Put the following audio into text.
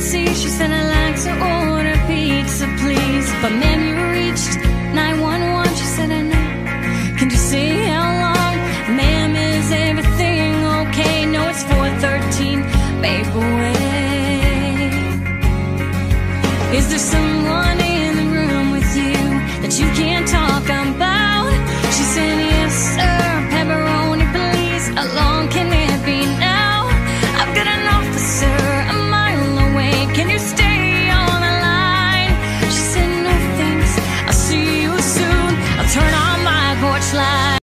said I'd like to order pizza, please. But ma'am, you reached 911. She said, I know. Can you see how long? Ma'am, is everything okay? No, it's 413. Babe, wait. Is there some much like